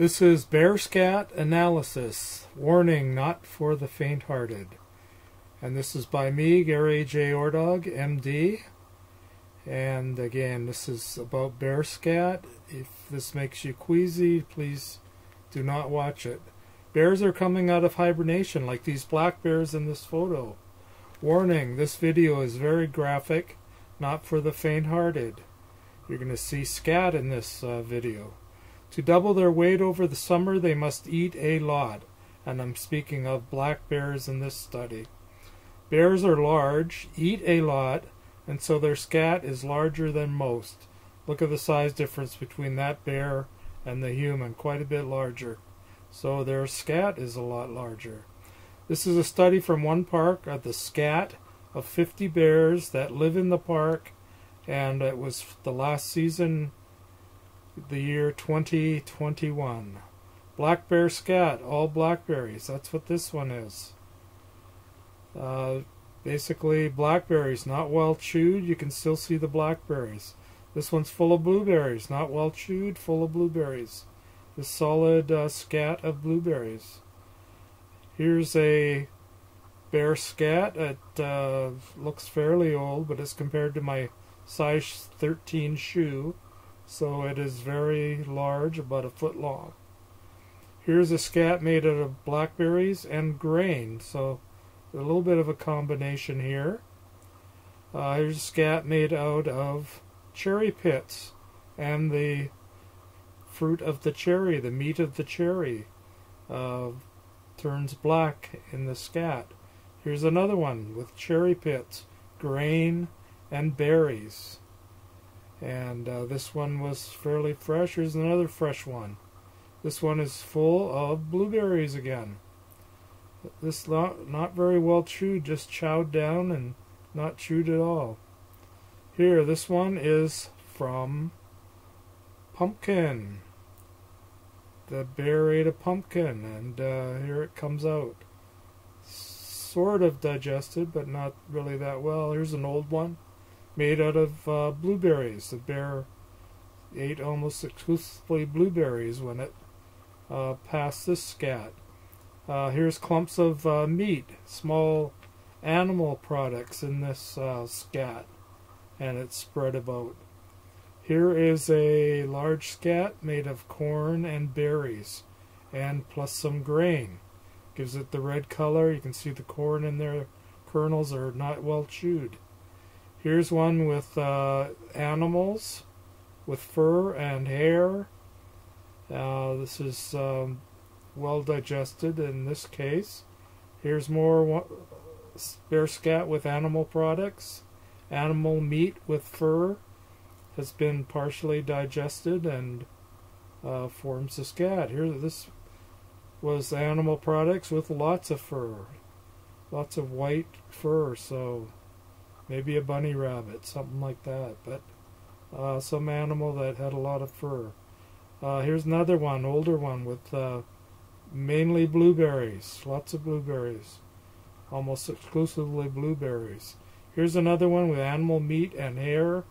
This is bear scat analysis. Warning, not for the faint-hearted. And this is by me, Gary J. Ordog, MD. And again, this is about bear scat. If this makes you queasy, please do not watch it. Bears are coming out of hibernation, like these black bears in this photo. Warning, this video is very graphic, not for the faint-hearted. You're going to see scat in this uh, video. To double their weight over the summer, they must eat a lot. And I'm speaking of black bears in this study. Bears are large, eat a lot, and so their scat is larger than most. Look at the size difference between that bear and the human, quite a bit larger. So their scat is a lot larger. This is a study from one park of the scat of 50 bears that live in the park, and it was the last season the year 2021. Black bear scat, all blackberries. That's what this one is. Uh, basically, blackberries, not well chewed. You can still see the blackberries. This one's full of blueberries, not well chewed, full of blueberries. The solid uh, scat of blueberries. Here's a bear scat. It uh, looks fairly old, but as compared to my size 13 shoe, so it is very large, about a foot long. Here's a scat made out of blackberries and grain, so a little bit of a combination here. Uh, here's a scat made out of cherry pits and the fruit of the cherry, the meat of the cherry, uh, turns black in the scat. Here's another one with cherry pits, grain, and berries. And uh, this one was fairly fresh. Here's another fresh one. This one is full of blueberries again. This not, not very well chewed, just chowed down and not chewed at all. Here, this one is from pumpkin. The bear ate a pumpkin, and uh, here it comes out. Sort of digested, but not really that well. Here's an old one made out of uh, blueberries. The bear ate almost exclusively blueberries when it uh, passed this scat. Uh, here's clumps of uh, meat, small animal products in this uh, scat, and it's spread about. Here is a large scat made of corn and berries, and plus some grain. Gives it the red color. You can see the corn in there kernels are not well chewed. Here's one with uh, animals with fur and hair. Uh, this is um, well digested in this case. Here's more bear scat with animal products. Animal meat with fur has been partially digested and uh, forms the scat. Here, this was animal products with lots of fur, lots of white fur. So maybe a bunny rabbit, something like that, but uh, some animal that had a lot of fur. Uh, here's another one, older one, with uh, mainly blueberries, lots of blueberries, almost exclusively blueberries. Here's another one with animal meat and hair,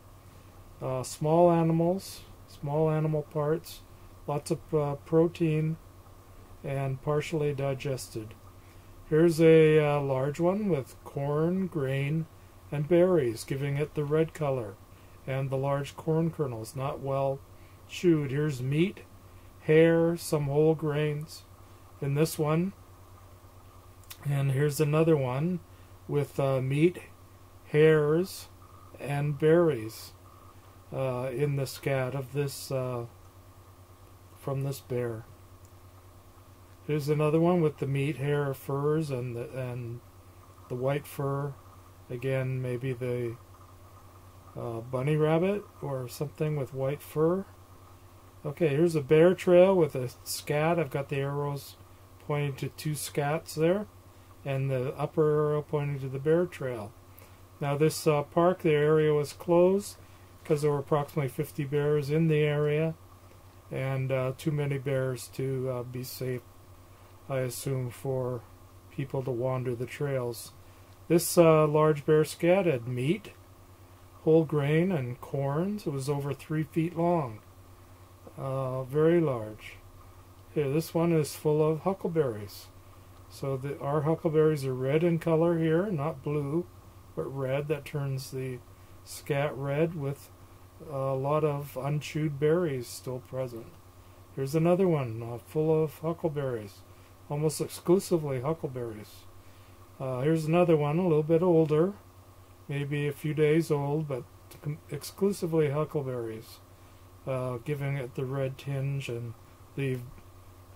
uh, small animals, small animal parts, lots of uh, protein, and partially digested. Here's a uh, large one with corn, grain, and berries, giving it the red color, and the large corn kernels, not well chewed. Here's meat, hair, some whole grains in this one. And here's another one with uh, meat, hairs, and berries uh, in the scat of this uh, from this bear. Here's another one with the meat, hair, furs, and the and the white fur Again, maybe the uh, bunny rabbit or something with white fur. Okay, here's a bear trail with a scat. I've got the arrows pointing to two scats there, and the upper arrow pointing to the bear trail. Now, this uh, park, the area was closed because there were approximately 50 bears in the area, and uh, too many bears to uh, be safe, I assume, for people to wander the trails. This uh, large bear scat had meat, whole grain, and corns. It was over three feet long. Uh, very large. Okay, this one is full of huckleberries. So the, our huckleberries are red in color here, not blue, but red. That turns the scat red with a lot of unchewed berries still present. Here's another one uh, full of huckleberries, almost exclusively huckleberries. Uh, here's another one a little bit older, maybe a few days old, but exclusively huckleberries, uh, giving it the red tinge and the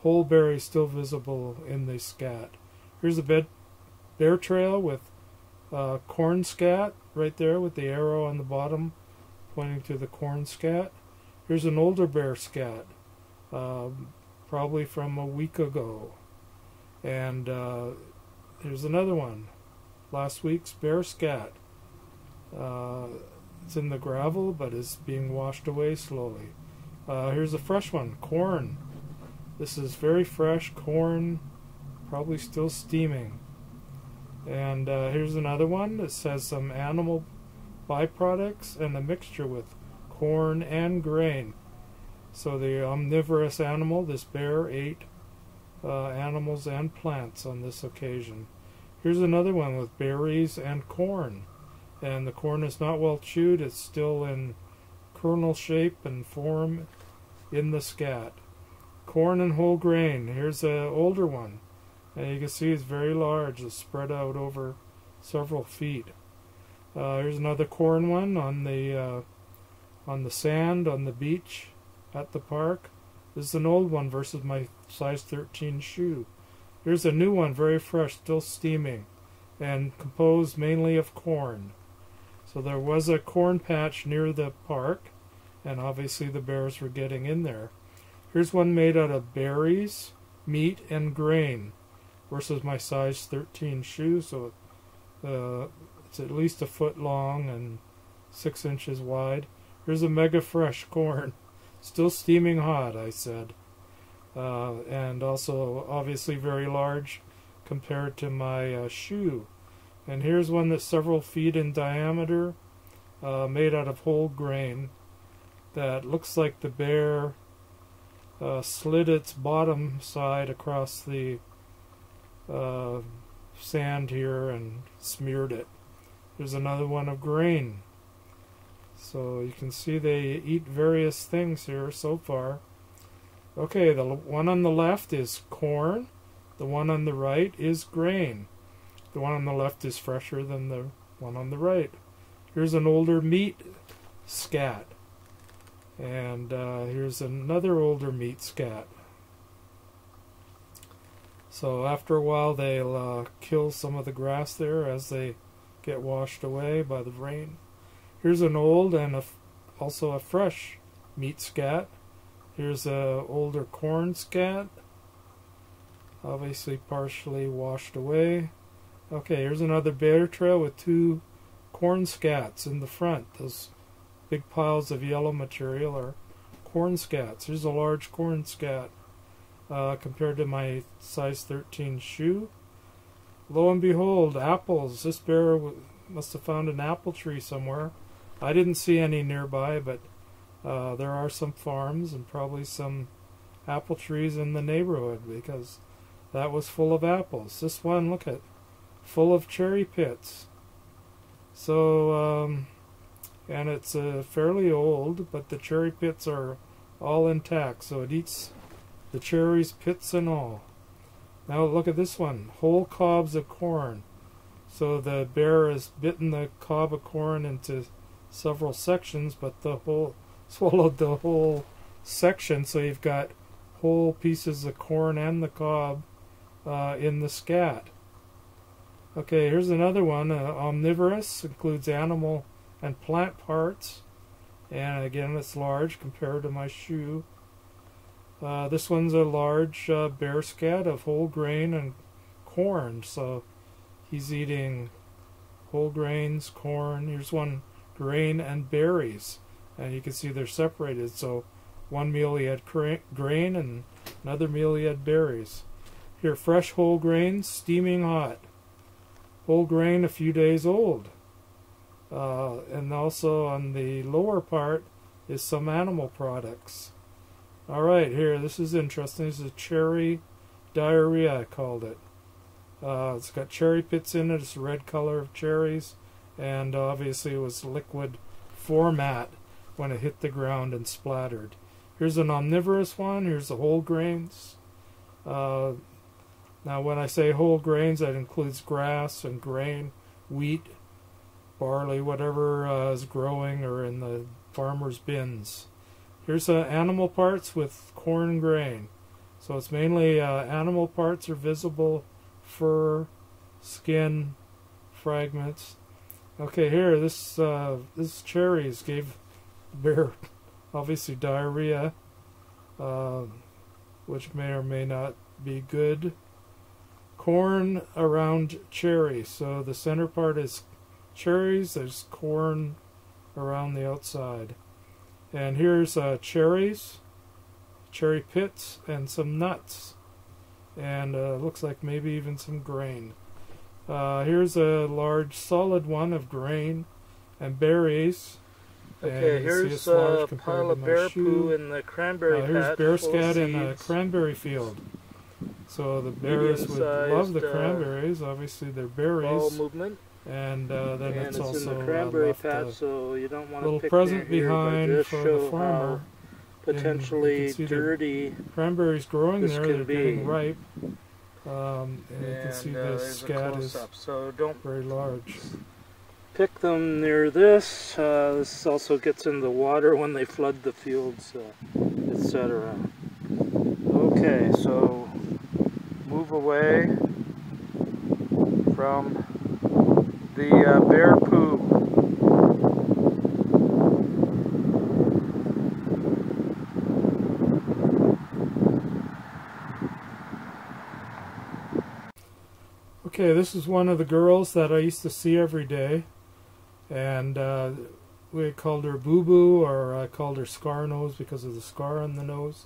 whole berry still visible in the scat. Here's a bed, bear trail with uh, corn scat right there with the arrow on the bottom pointing to the corn scat. Here's an older bear scat, um, probably from a week ago. And uh, here's another one, last week's bear scat. Uh, it's in the gravel, but is being washed away slowly. Uh, here's a fresh one, corn. This is very fresh corn, probably still steaming. And uh, here's another one that says some animal byproducts and a mixture with corn and grain. So the omnivorous animal, this bear, ate uh, animals and plants on this occasion. Here's another one with berries and corn. And the corn is not well chewed, it's still in kernel shape and form in the scat. Corn and whole grain. Here's an older one. And you can see it's very large. It's spread out over several feet. Uh, here's another corn one on the uh, on the sand on the beach at the park. This is an old one versus my size 13 shoe. Here's a new one, very fresh, still steaming, and composed mainly of corn. So there was a corn patch near the park, and obviously the bears were getting in there. Here's one made out of berries, meat, and grain versus my size 13 shoe, so uh, it's at least a foot long and six inches wide. Here's a mega fresh corn. Still steaming hot, I said. Uh, and also obviously very large compared to my uh, shoe. And here's one that's several feet in diameter, uh, made out of whole grain, that looks like the bear uh, slid its bottom side across the uh, sand here and smeared it. There's another one of grain. So you can see they eat various things here so far. Okay, the one on the left is corn. The one on the right is grain. The one on the left is fresher than the one on the right. Here's an older meat scat. And uh, here's another older meat scat. So after a while they'll uh, kill some of the grass there as they get washed away by the rain. Here's an old and a, also a fresh meat scat. Here's a older corn scat, obviously partially washed away. Okay, here's another bear trail with two corn scats in the front. Those big piles of yellow material are corn scats. Here's a large corn scat uh, compared to my size 13 shoe. Lo and behold, apples. This bear must have found an apple tree somewhere. I didn't see any nearby, but uh, there are some farms and probably some apple trees in the neighborhood because that was full of apples. This one, look at, full of cherry pits. So, um, and it's uh, fairly old, but the cherry pits are all intact, so it eats the cherries, pits and all. Now look at this one, whole cobs of corn. So the bear has bitten the cob of corn into several sections, but the whole swallowed the whole section. So you've got whole pieces of corn and the cob uh, in the scat. Okay, here's another one. Uh, omnivorous includes animal and plant parts, and again it's large compared to my shoe. Uh, this one's a large uh, bear scat of whole grain and corn, so he's eating whole grains, corn. Here's one grain and berries, and you can see they're separated. So one meal he had grain, and another meal he had berries. Here, fresh whole grains, steaming hot. Whole grain a few days old. Uh, and also on the lower part is some animal products. All right, here, this is interesting. This is cherry diarrhea, I called it. Uh, it's got cherry pits in it. It's a red color of cherries, and obviously it was liquid format when it hit the ground and splattered. Here's an omnivorous one. Here's the whole grains. Uh, now, when I say whole grains, that includes grass and grain, wheat, barley, whatever uh, is growing or in the farmer's bins. Here's uh, animal parts with corn grain. So it's mainly uh, animal parts are visible, fur, skin, fragments. Okay, here this uh, this cherries gave bear obviously diarrhea, uh, which may or may not be good. Corn around cherry. So the center part is cherries. There's corn around the outside. And here's uh, cherries, cherry pits, and some nuts. And uh, looks like maybe even some grain. Uh, here's a large solid one of grain and berries. Okay, and here's a pile of bear poo in the cranberry uh, here's bear scat in a cranberry field. So the bears would love the uh, cranberries. Obviously, they're berries. Ball movement, and uh, then and it's, it's, also in the uh, cranberry left patch, a so you don't want to little pick present here, behind for the farmer. potentially And you can see the dirty. Cranberries growing there, they're be. getting ripe. Um, and, you can see uh, the scat is. So don't very large. Pick them near this. Uh, this also gets in the water when they flood the fields, uh, etc. Okay, so move away from the uh, bear poop. Okay, this is one of the girls that I used to see every day, and uh, we called her Boo Boo, or I called her Scar Nose because of the scar on the nose.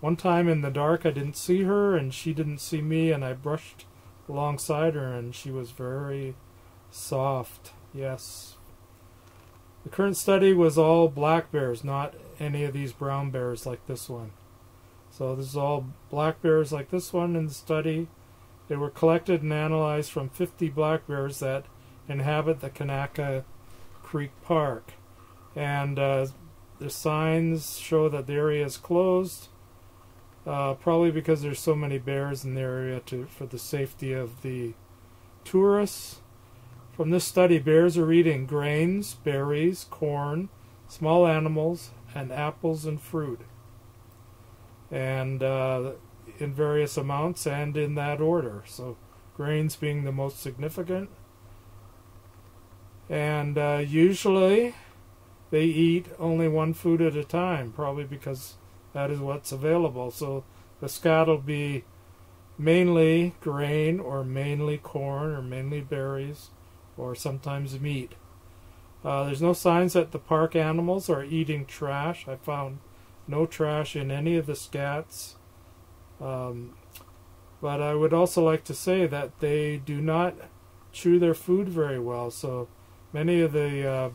One time in the dark, I didn't see her, and she didn't see me, and I brushed alongside her, and she was very soft. Yes. The current study was all black bears, not any of these brown bears like this one. So this is all black bears like this one in the study. They were collected and analyzed from 50 black bears that inhabit the Kanaka Creek Park. And uh, the signs show that the area is closed, uh, probably because there's so many bears in the area to, for the safety of the tourists. From this study, bears are eating grains, berries, corn, small animals, and apples and fruit. And uh, in various amounts and in that order. So, grains being the most significant. And uh, usually they eat only one food at a time, probably because that is what's available. So, the scat will be mainly grain or mainly corn or mainly berries or sometimes meat. Uh, there's no signs that the park animals are eating trash. I found no trash in any of the scats. Um, but I would also like to say that they do not chew their food very well. So many of the uh,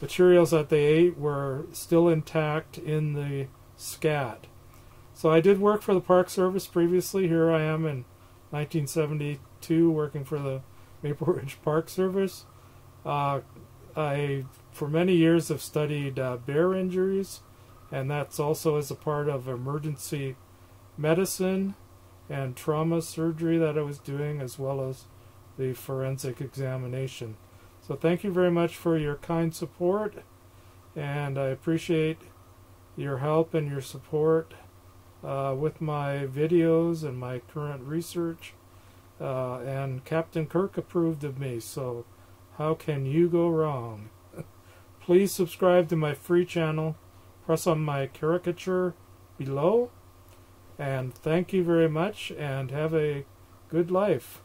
materials that they ate were still intact in the scat. So I did work for the Park Service previously. Here I am in 1972 working for the Maple Ridge Park Service. Uh, I, for many years, have studied uh, bear injuries, and that's also as a part of emergency medicine and trauma surgery that I was doing, as well as the forensic examination. So, thank you very much for your kind support, and I appreciate your help and your support uh, with my videos and my current research. Uh, and Captain Kirk approved of me, so how can you go wrong? Please subscribe to my free channel. Press on my caricature below. And thank you very much and have a good life.